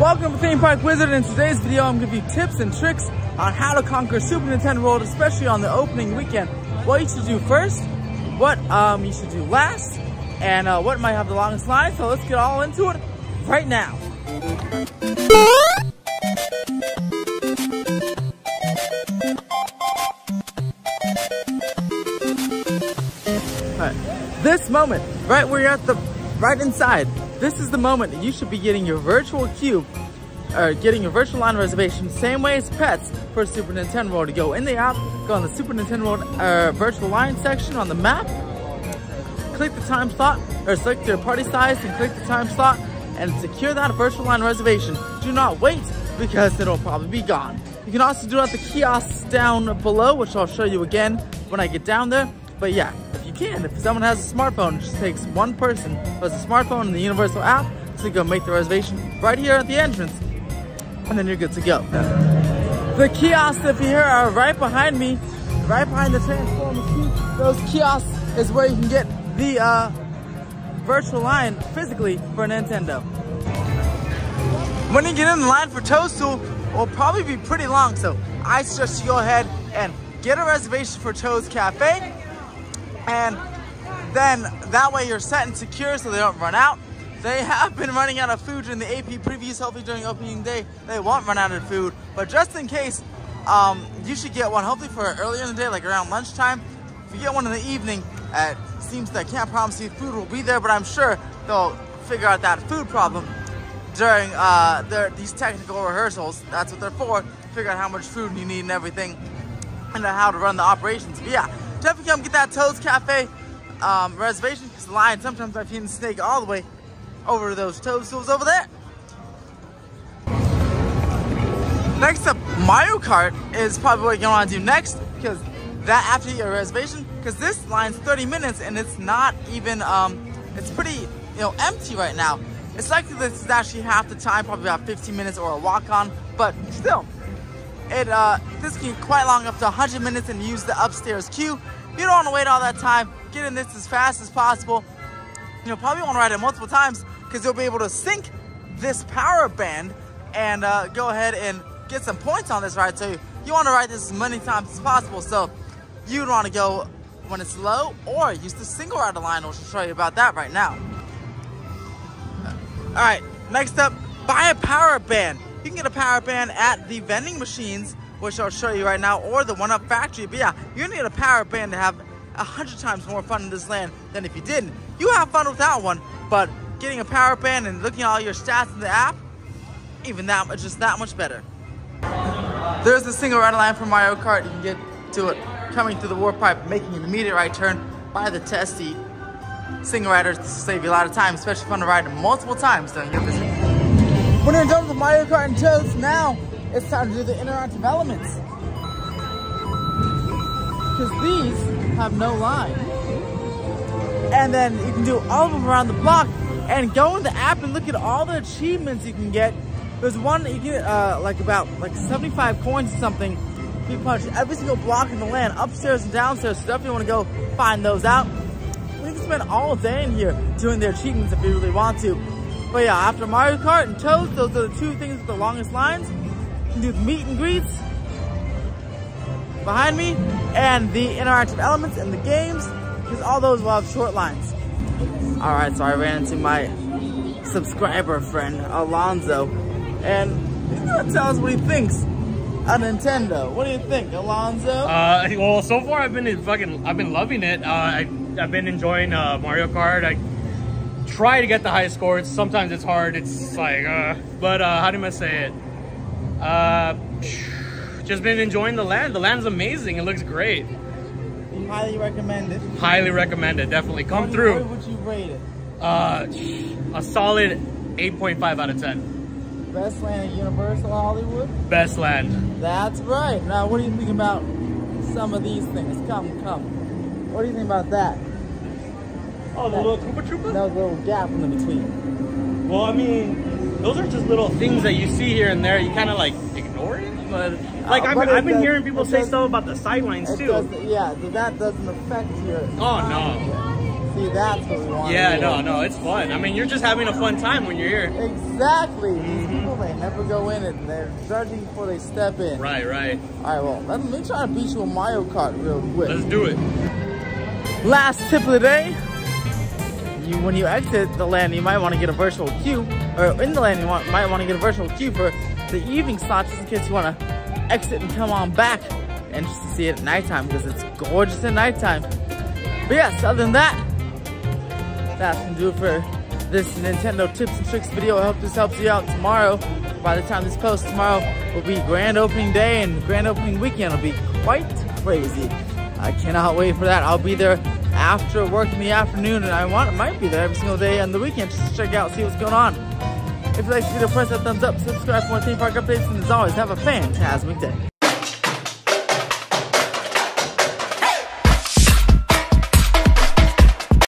Welcome to Theme Park Wizard. In today's video, I'm going to give you tips and tricks on how to conquer Super Nintendo World, especially on the opening weekend. What you should do first, what um, you should do last, and uh, what might have the longest line. So let's get all into it right now. Alright, this moment, right where you're at the, right inside, this is the moment that you should be getting your virtual queue or getting your virtual line reservation same way as pets for Super Nintendo World. Go in the app, go on the Super Nintendo World uh, virtual line section on the map, click the time slot, or select your party size and click the time slot and secure that virtual line reservation. Do not wait because it'll probably be gone. You can also do it at the kiosks down below, which I'll show you again when I get down there. But yeah, can, if someone has a smartphone, it just takes one person who has a smartphone and the Universal app to go make the reservation right here at the entrance, and then you're good to go. The kiosks, if you hear, are right behind me, right behind the Transformers. Those kiosks is where you can get the uh, virtual line physically for Nintendo. When you get in the line for Toadstool, will probably be pretty long, so I suggest you go ahead and get a reservation for Toad's Cafe, and then that way you're set and secure so they don't run out. They have been running out of food during the AP previews. Hopefully during opening day, they won't run out of food. But just in case, um, you should get one hopefully for earlier in the day, like around lunchtime. If you get one in the evening, it seems that I can't promise you food will be there, but I'm sure they'll figure out that food problem during uh, their, these technical rehearsals. That's what they're for, figure out how much food you need and everything, and how to run the operations. But yeah, definitely come get that Toad's Cafe um, reservation, because the line, sometimes I've seen snake all the way over to those toadstools over there. Next up, Mario Kart is probably what you're gonna wanna do next, because that after your reservation, because this line's 30 minutes and it's not even, um, it's pretty, you know, empty right now. It's likely this is actually half the time, probably about 15 minutes or a walk-on, but still, it uh, this can be quite long, up to 100 minutes, and use the upstairs queue. You don't want to wait all that time. Get in this as fast as possible. You know, probably want to ride it multiple times because you'll be able to sync this power band and uh, go ahead and get some points on this ride. So you, want to ride this as many times as possible. So you'd want to go when it's low or use the single rider line, which I'll show you about that right now. All right, next up, buy a power band. You can get a power band at the vending machines, which I'll show you right now, or the One Up Factory. But yeah, you're need a power band to have a hundred times more fun in this land than if you didn't. You have fun without one, but getting a power band and looking at all your stats in the app, even that much, just that much better. There's the single rider line for Mario Kart. You can get to it coming through the warp pipe, making an immediate right turn by the testy single riders save you a lot of time, especially fun to ride multiple times during your visit. When you're done with Mario Kart and Toads, now it's time to do the interactive elements. Because these have no line. And then you can do all of them around the block and go in the app and look at all the achievements you can get. There's one you get uh, like about like 75 coins or something. You punch every single block in the land, upstairs and downstairs, so definitely want to go find those out. You can spend all day in here doing their achievements if you really want to. But yeah, after Mario Kart and Toads, those are the two things with the longest lines. Do the meet and greets behind me and the interactive elements and the games because all those will have short lines. All right, so I ran into my subscriber friend, Alonzo, and he's gonna tell us what he thinks of Nintendo. What do you think, Alonzo? Uh, well, so far I've been fucking, I've been loving it. Uh, I, I've been enjoying uh, Mario Kart. I try to get the highest scores. Sometimes it's hard. It's like, uh, but uh, how do I say it? Uh, just been enjoying the land. The land's amazing. It looks great. Highly recommend it. Highly recommend it. Definitely come What through. What would you rate it? Uh, a solid 8.5 out of 10. Best land at Universal Hollywood? Best land. That's right. Now, what do you think about some of these things? Come, come. What do you think about that? Oh, the little Koopa Troopa? No little gap in the between. Well, I mean, those are just little things that you see here and there. You kind of like ignore it, but like Uh, I've, but I've been does- hearing people say does- stuff about the sidelines too. doesn't, yeah, that doesn't affect your. Oh, no. See, that's what we want. Yeah, no, no, it's fun. I mean, you're just having a fun time when you're here. Exactly. Mm-hmm. people, they never go in and they're judging before they step in. Right, right. All right, well, let me try to beat you in Mario Kart real quick. Let's do it. Last tip of the day. You, when you exit the land, you might want to get a virtual queue, or in the land, you want, might want to get a virtual queue for the evening slot, just in case you want to exit and come on back, and just see it at nighttime because it's gorgeous at nighttime. But yes, other than that, that's gonna do it for this Nintendo tips and tricks video. I hope this helps you out tomorrow. By the time this posts tomorrow will be grand opening day and grand opening weekend will be quite crazy. I cannot wait for that. I'll be there after work in the afternoon and I want might be there every single day on the weekend just to check out, see what's going on. If you like this video, press that thumbs up, subscribe for more theme park updates, and as always, have a fantastic day.